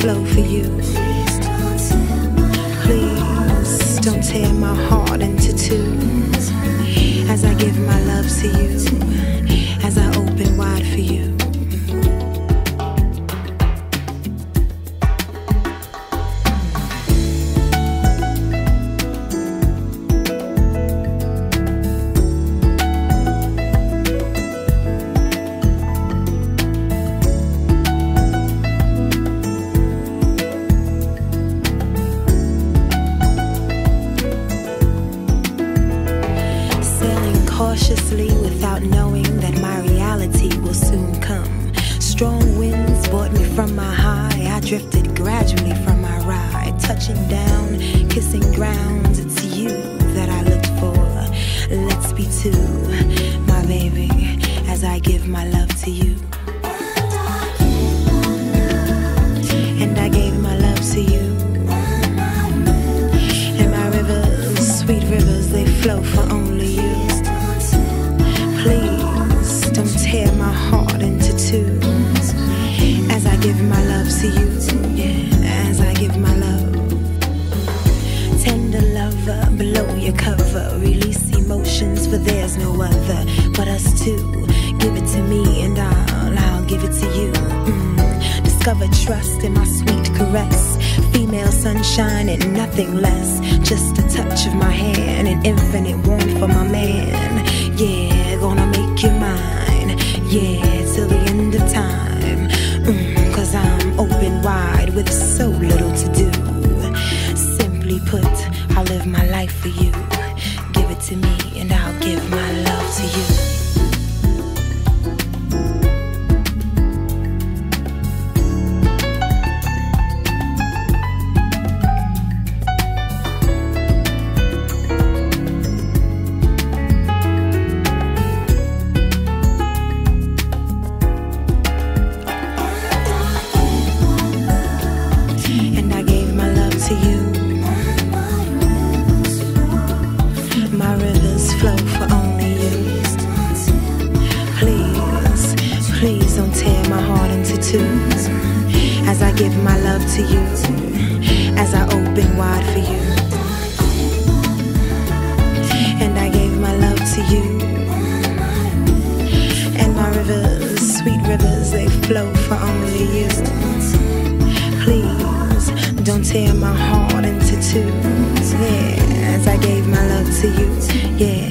flow cautiously without knowing that my reality will soon come. Strong winds brought me from my high. I drifted gradually from my ride, touching down, kissing ground. It's you that I looked for. Let's be two, my baby, as I give my love to you. Give my love to you, yeah, as I give my love. Tender lover, below your cover, release emotions, for there's no other but us two. Give it to me and I'll, I'll give it to you. Mm. Discover trust in my sweet caress. Female sunshine and nothing less. Just a touch of my hand and infinite warmth for my man. Yeah, gonna make you mine. Yeah, till the end of time. With so little to do. Simply put, I'll live my life for you. Give it to me and I'll give my love to you, as I open wide for you. And I gave my love to you. And my rivers, sweet rivers, they flow for only you. Please don't tear my heart into two. Yeah, as I gave my love to you. Yeah,